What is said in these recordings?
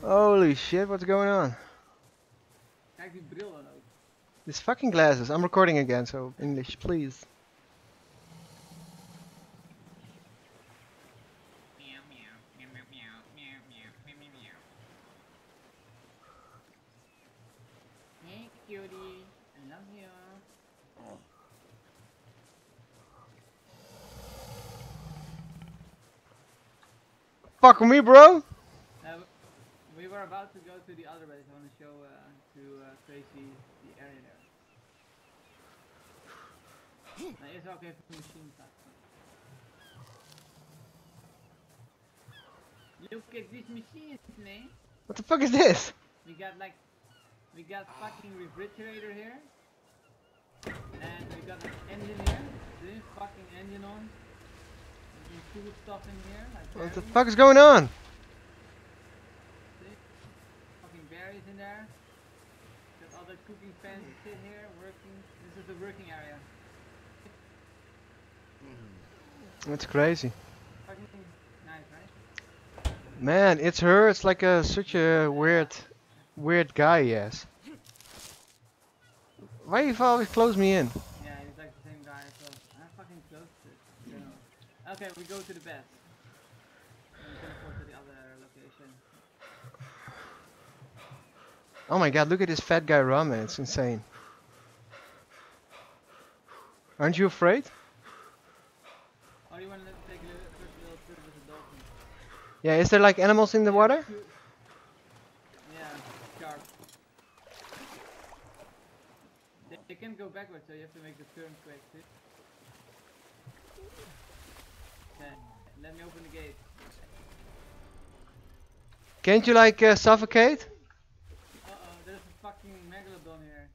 Holy shit, what's going on? Kijk die bril dan ook. These fucking glasses. I'm recording again, so English, please. Fuck me, bro! We were about to go to the other base. I want to show uh, to uh, Tracy the area there. Eerst wil ik even machine pakken. Look at these machines, man. What the fuck is this? We got like, we got fucking refrigerator here, and we got an engine here. See, fucking engine on. Some cool stuff in here. Like What the fuck is going on? See? Fucking in there. Got other cooking pans sit here working. This is the working area. Mm-hmm. That's crazy. Nice, right? Man, it's her. It's like a such a weird, weird guy. Yes. Why you always close me in? Yeah, he's like the same guy. So I'm fucking close to it. You know. Okay, we go to the best. And we teleport to the other location. Oh my god, look at this fat guy ramen. It's insane. Aren't you afraid? You? Yeah. Is there like animals in the water? Yeah, they can go backwards, so you have to make the turn quick. Okay, let me open the gate. Can't you like uh, suffocate? Uh oh, there's a fucking megalodon here.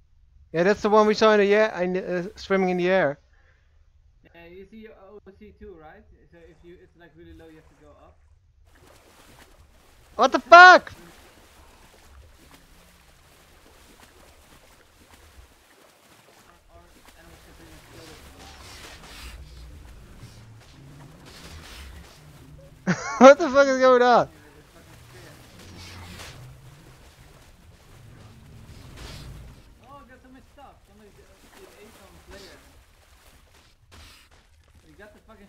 Yeah, that's the one we saw in the air, in the, uh, swimming in the air. Yeah, you see your OC too, right? So if you, it's like really low, you have to go up. What the fuck? Or, or animals can pretty much kill this one. what the fuck is going on?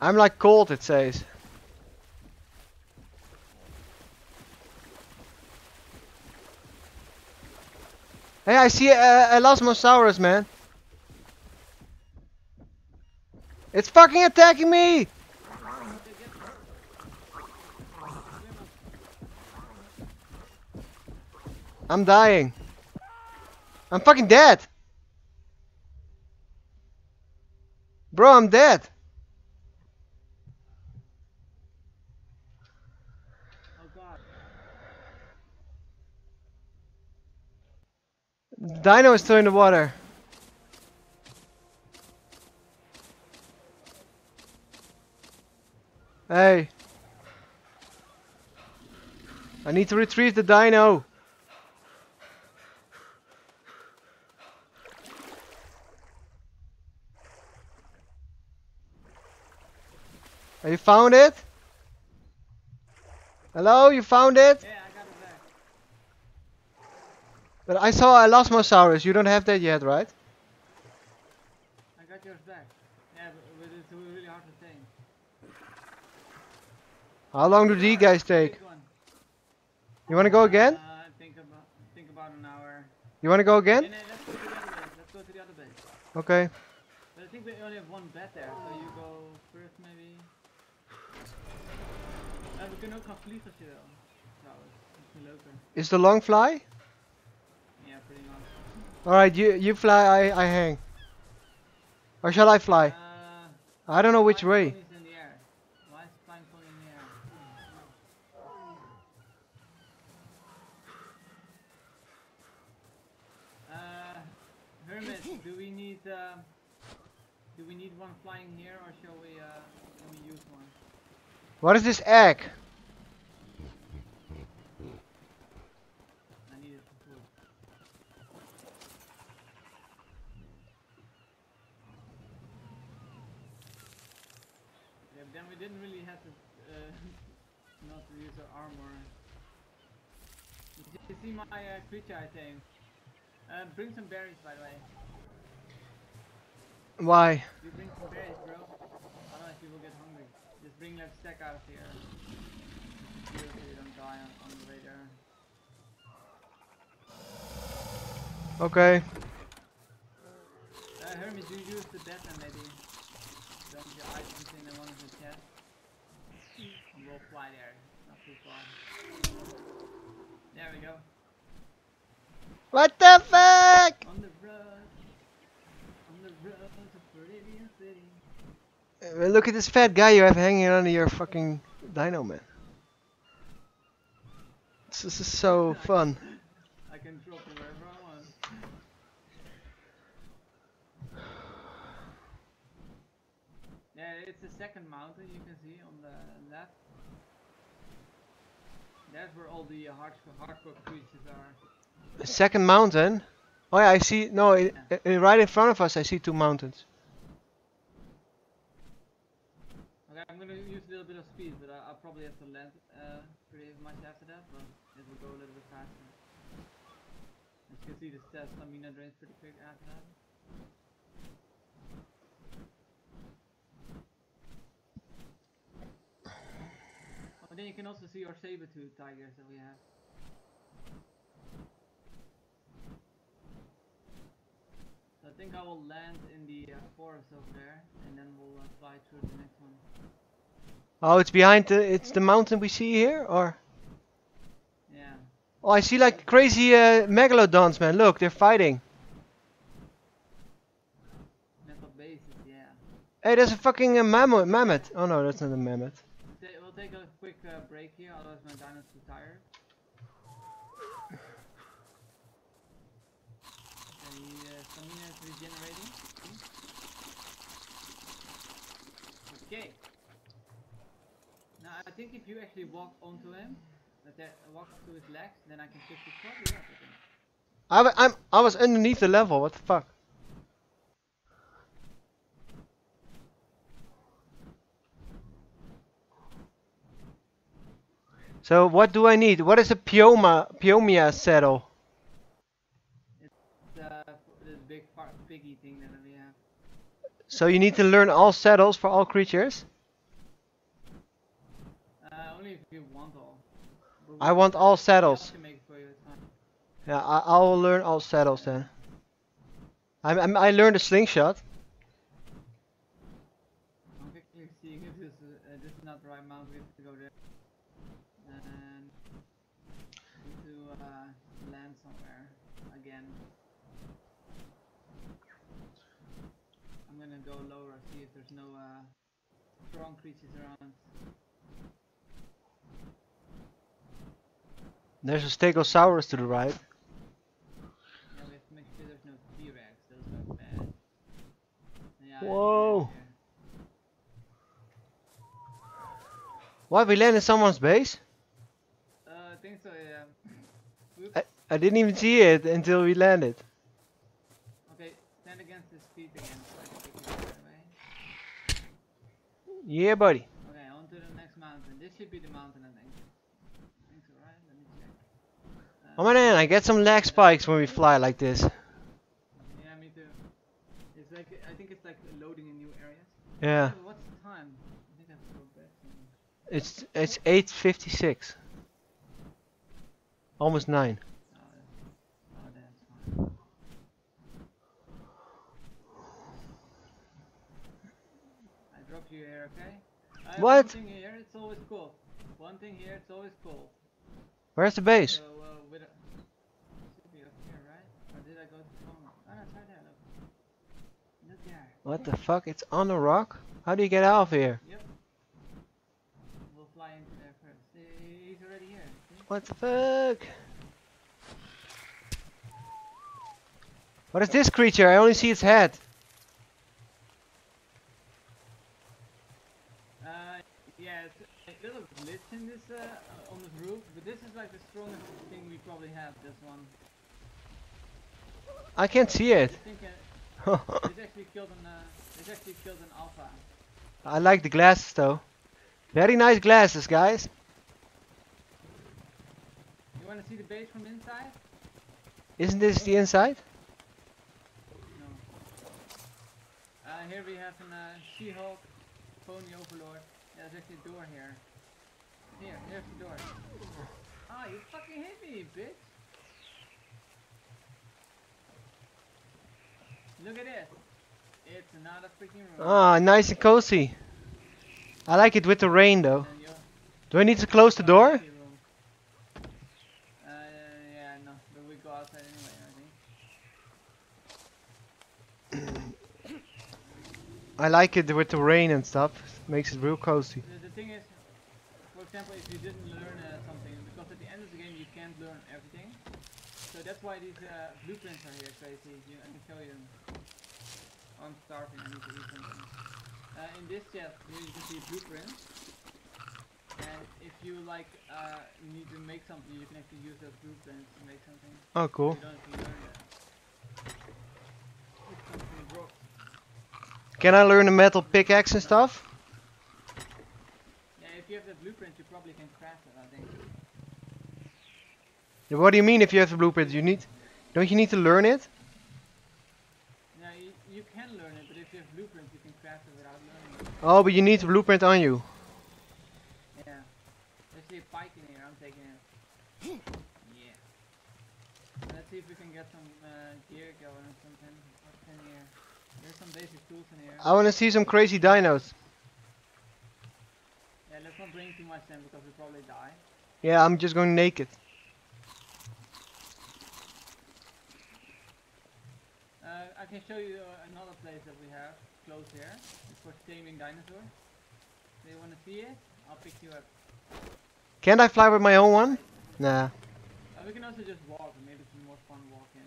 I'm like cold, it says. Hey, I see a, a Elasmosaurus, man. It's fucking attacking me! I'm dying. I'm fucking dead. Bro, I'm dead. Oh god. Dino is still in the water. Hey. I need to retrieve the dino. Have you found it? Hello, you found it? Yeah, I got it back. But I saw a Elasmosaurus. You don't have that yet, right? I got yours back. Yeah, but, it's really hard to tame. How long do these guys take? You wanna go again? Uh, I think about think about an hour. You wanna go Yeah, again? no, let's go to the other base. Let's go to the other base. Okay. But I think we only have one bed there, so you go first maybe. Uh, we kunnen ook gaan vliegen als je wil. Trouwens, dat is leuker. Is the long fly? Alright, you you fly, I, I hang. Or shall I fly? Uh, I don't know which way. Uh, do we need uh, do we need one flying here or shall we uh, can we use one? What is this egg? Then we didn't really have to uh, not to use our armor. You see my uh, creature I think. Uh, bring some berries by the way. Why? You bring some berries, bro. Otherwise people get hungry. Just bring that stack out of here. So you don't die on, on the way there. Okay. Uh, Hermes, you use the better maybe. Fly there. Not too far. There we go. What the fuck? On the road. On the road to City. Look at this fat guy you have hanging under your fucking dino man. This is so fun. I can drop it wherever I want. Yeah, it's the second mountain you can see on the left. That's where all the uh, hardcore, hardcore creatures are. The Second mountain. Oh yeah, I see. No, i i right in front of us, I see two mountains. Okay, I'm gonna use a little bit of speed, but I, I'll probably have to land uh, pretty much after that, but it will go a little bit faster. As you can see, the stamina drains pretty quick after that. Then you can also see our saber-tooth tigers that we have. So I think I will land in the uh, forest over there, and then we'll uh, fly through the next one. Oh, it's behind the. It's the mountain we see here, or? Yeah. Oh, I see like crazy uh, megalodons, man. Look, they're fighting. Metal bases, yeah. Hey, there's a fucking uh, mammoth. Mammoth. Oh no, that's not a mammoth. Take a quick uh, break here, otherwise my dino's too tired. Uh, stamina is regenerating. Okay. Now I think if you actually walk onto him, that walk to his legs, then I can pick you probably up. Think. I, I'm. I was underneath the level. What the fuck? So what do I need? What is a Pioma Phiomia saddle? It's uh, this big part, piggy thing that we have. So you need to learn all saddles for all creatures. Uh, only if you want all. But I want all saddles. I make it for you, it's fine. Yeah, I, I will learn all saddles then. I'm, I'm, I learned a slingshot. I'm quickly seeing if this is, uh, this is not the right mount, we have to go there. And need to uh, land somewhere again. I'm gonna go lower, see if there's no uh, strong creatures around. There's a Stegosaurus to the right. Yeah, we have to make sure there's no T-Rex, those are bad. Yeah, I see that Whoa. What? We land in someone's base? Uh, I think so, yeah. I, I didn't even see it until we landed. Okay, stand against this feet again so I can pick you up right away. Yeah, buddy. Okay, on to the next mountain. This should be the mountain, I think. I think so, right? Let me check. Oh man, I get some lag spikes when we fly like this. Yeah, me too. It's like, I think it's like loading in new areas. Yeah. What's the time? I think I have to go back. It's it's 8:56. Almost 9. Oh, that's, oh, that's fine. I dropped you here, okay? I What? One thing here, it's always cold. One thing here, it's always cold. Where's the base? So, uh, with a, should be up here, right? Did I go too far? Oh, no, it's right look. Look there. What the fuck? It's on a rock? How do you get out of here? Yep. We'll fly into there first. He's already here. See? What the fuck? What is this creature? I only see its head. Uh, yeah, it's a little glitch in this uh, on this roof, but this is like the strongest thing we probably have. This one. I can't see it. I uh, it's actually killed an uh, it's actually killed an alpha. I like the glasses though. Very nice glasses, guys. You want to see the base from inside? Isn't this the inside? No. Uh, here we have a uh, She-Hulk, Pony Overlord. Yeah, there's actually a door here. Here, here's the door. Ah, you fucking hit me, bitch! Look at this. It's not a freaking room. Ah, nice and cozy. I like it with the rain though. Do I need to close the door? Uh, yeah, no, but we go outside anyway, I think. I like it with the rain and stuff. Makes it real cozy. The, the thing is, example, if you didn't learn uh, something, because at the end of the game you can't learn everything. So that's why these uh, blueprints are here, crazy. You, I can show you I'm starving, I need to eat something. Uh, in this chest, here you can see a blueprint. And if you like, uh, you need to make something, you can actually use those blueprints to make something. Oh, cool. You don't have to learn that. It's something broke. Can I learn a metal pickaxe and stuff? Yeah, if you have the blueprint, you probably can craft it, I think. What do you mean if you have the blueprint? You need, don't you need to learn it? Yeah, you, you can learn it, but if you have blueprints, you can craft it without learning it. Oh, but you need the blueprint on you. Yeah. There's actually a pike in here, I'm taking it. Yeah. Let's see if we can get some uh, gear going or something. What's in here? There's some basic tools in here. I want to see some crazy dinos. Yeah, let's not bring too much then because we probably die. Yeah, I'm just going naked. Uh, I can show you uh, another place that we have close here. It's for taming dinosaurs. Do you want to see it? I'll pick you up. Can't I fly with my own one? Nah. Uh, we can also just walk, maybe it's more fun walking.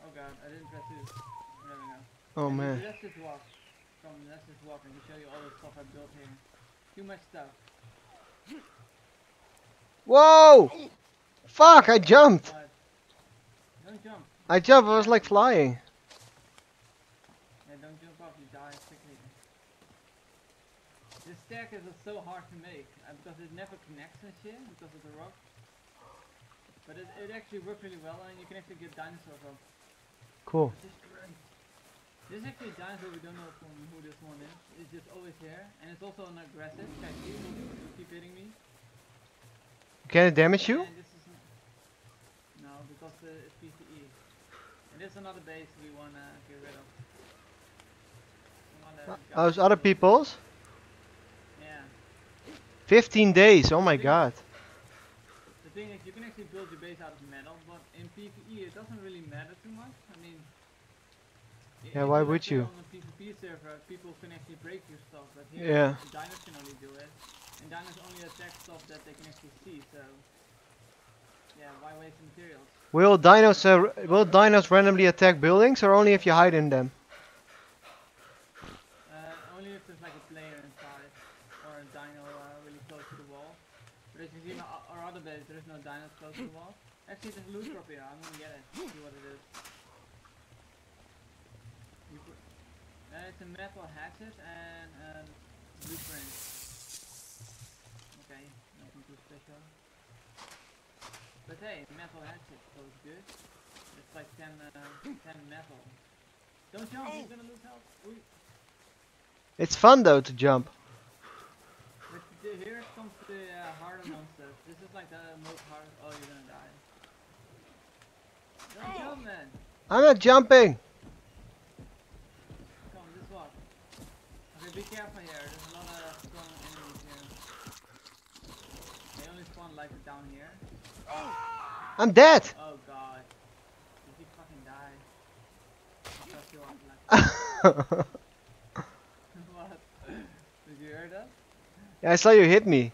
Oh god, I didn't press this. There we go. Oh man. Let's just walk. Come, let's just walk and show you all the stuff I built here. Too much stuff. Whoa! Fuck! I jumped. But don't jump. I jumped. I was like flying. Yeah, don't jump off. You die quickly. This staircase is so hard to make uh, because it never connects and shit because of the rock. But it, it actually works really well and you can actually get dinosaurs up. Cool. This is great. This is actually a dinosaur we don't know from who this one is. It's just always here and it's also an aggressive. Can you keep hitting me? Can it damage you? And this is n- no, because uh, it's PvE. And this is another base we wanna get rid of. Uh. Those other people's? Yeah. 15 days. Oh my god. The thing is, you can actually build your base out of metal, but in PvE it doesn't really matter too much. I mean. Yeah, why would you? On a PvP server, people can actually break your stuff, but here Yeah. dinos can only do it, and dinos only attack stuff that they can actually see. So. Yeah, why waste materials? Will dinos uh, will dinos randomly attack buildings or only if you hide in them? Uh, only if there's like a player inside or a dino uh, really close to the wall. But as you see in our, other base, there's no dinos close to the wall. Actually, there's a loot drop here. I'm gonna get it. See what it is. You put, uh, it's a metal hatchet and a blueprint. Okay, nothing too special. But hey, metal hatchet, so it's good. It's like 10, uh, 10 metal. Don't jump, you're gonna lose health. Ooh. It's fun though to jump. But the- here comes the uh, harder monsters. This is like the most hard. Oh, you're gonna die. Don't jump, man. I'm not jumping. Come on, just walk. Okay, be careful here. There's a lot of strong enemies here. They only spawn like down here. I'm dead. Oh god. Did you fucking die? I you were like, what? Did you hear that? yeah, I saw you hit me.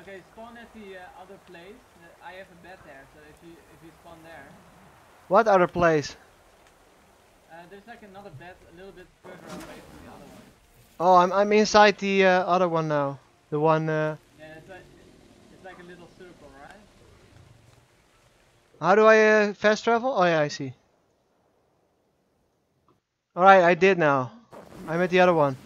Okay, spawn at the uh, other place. Uh, I have a bed there, so if you if you spawn there, What other place? Uh, there's like another bed a little bit further away from the other one. Oh, I'm I'm inside the uh, other one now. The one. Uh, Yeah, it's like it's like a little circle, right? how do I uh, fast travel? Oh yeah, I see. All right, I did now. I'm at the other one.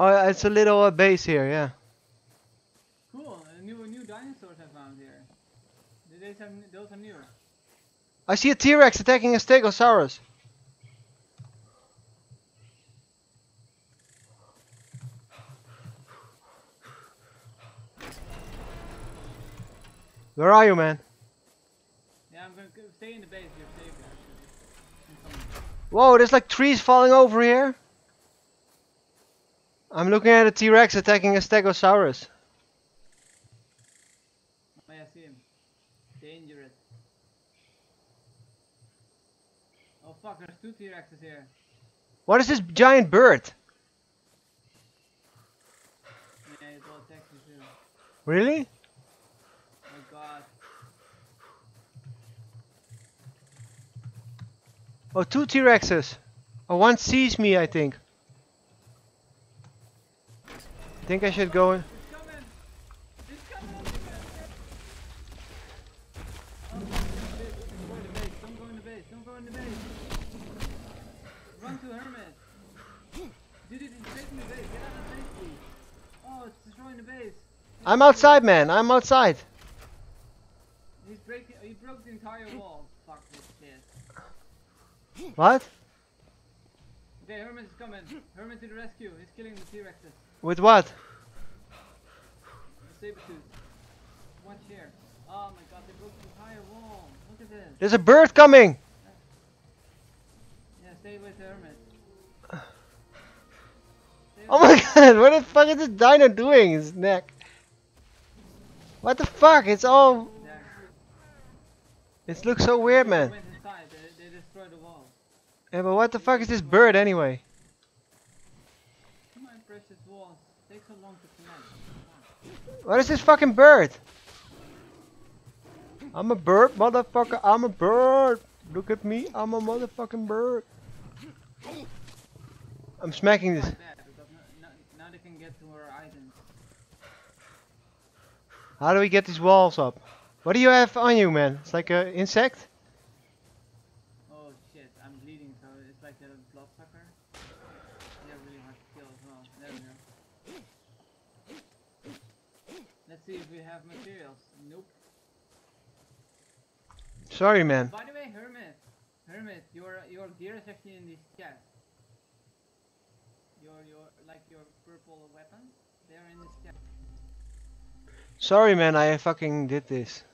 Oh, it's a little uh, base here, yeah. Cool. A new new dinosaurs I found here. These have those are new. I see a T-Rex attacking a Stegosaurus. Where are you, man? Yeah, I'm gonna stay in the base. You're safe actually. Whoa, there's like trees falling over here. I'm looking at a T-Rex attacking a Stegosaurus. Oh yeah, I see him. Dangerous. Oh fuck, there's two T-Rexes here. What is this giant bird? Yeah, it will attack you too. Really? Oh god. Oh, two T-Rexes. Oh, one sees me, I think. I think I should go in. It's coming! It's coming! Oh, fuck, it's base. Don't go in the base. Don't go in the base. Don't go in the base. Run to Hermit. Dude, it's taking the base. Get out of the base, please. Oh, it's destroying the base. I'm outside, man. I'm outside. He's breaking. He broke the entire wall. Fuck this shit. What? Is coming. Herman to the rescue. He's killing the T-Rexes. With what? The Sabertooth. Watch here. Oh my god, they broke the entire wall. Look at this. There's a bird coming. Yeah, stay with Herman. Stay Oh my god, what the fuck is this dino doing? His neck. What the fuck? It's all. It looks so weird, man. Yeah, but what the fuck is this bird anyway? What is this fucking bird? I'm a bird, motherfucker. I'm a bird. Look at me. I'm a motherfucking bird. I'm smacking this. Like that, because no, no, now they can get to our items. How do we get these walls up? What do you have on you, man? It's like a insect? Oh shit, I'm bleeding, so it's like a bloodsucker. They're really hard to kill as well. There we go. Let's see if we have materials. Nope. Sorry, man. By the way, Hermit, Hermit, your your gear is actually in this chest. Your your like your purple weapons, they're in this chest. Sorry, man. I fucking did this.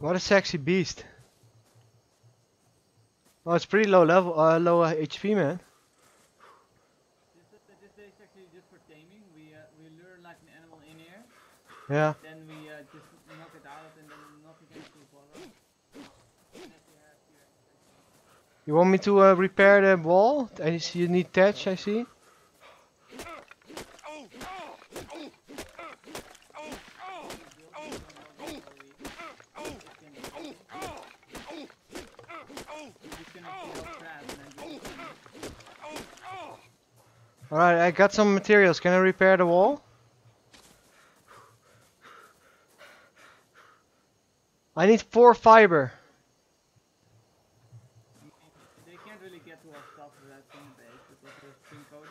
What a sexy beast. Oh, it's pretty low level, uh, low uh, HP, man. This is this is actually just for taming. We uh, we lure like an animal in here, Yeah. then we uh, just knock it out, and then You want me to uh, repair the wall? I see you need thatch, I see. Alright, I got some materials. Can I repair the wall? I need four fiber. They can't really get to our stuff without in the base because it's pin coded.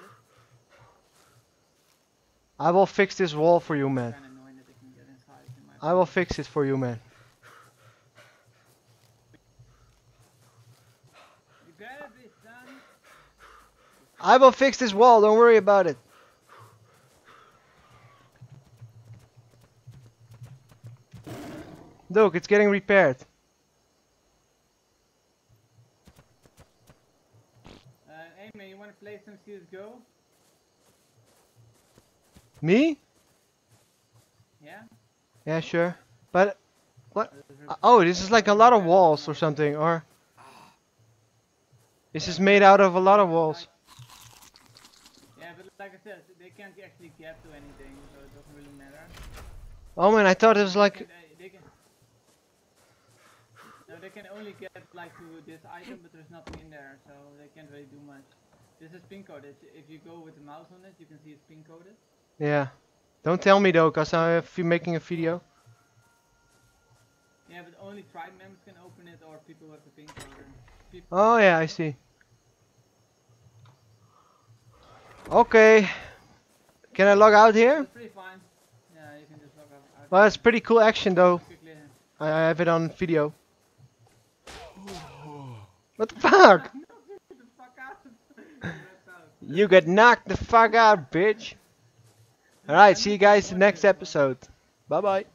I will fix this wall for you, man. Kinda annoying that they can get inside in my I will fix it for you, man. You better be son. I will fix this wall. Don't worry about it. Look, it's getting repaired. Uh, hey man, you wanna play some CSGO? Me? Yeah? Yeah, sure. But Uh, uh, oh, this is like a lot of walls or something, or this is made out of a lot of walls. Like I said, they can't actually get to anything, so it doesn't really matter. Oh man, I thought it was They like uh, they can, no, they can only get like to this item, but there's nothing in there, so they can't really do much. This is pin coded. If you go with the mouse on it, you can see it's pin coded. yeah. Don't tell me though, cause I'm making a video. Yeah, but only tribe members can open it, or people with the pin. Peop- Oh yeah, I see. Okay. Can I log out here? It's pretty fine. Yeah, you can just log out. Well, it's pretty cool action though. I, I have it on video. What the fuck? Get the fuck out. That's out. You get knocked the fuck out, bitch. Alright, see you guys in the next episode. Bye bye.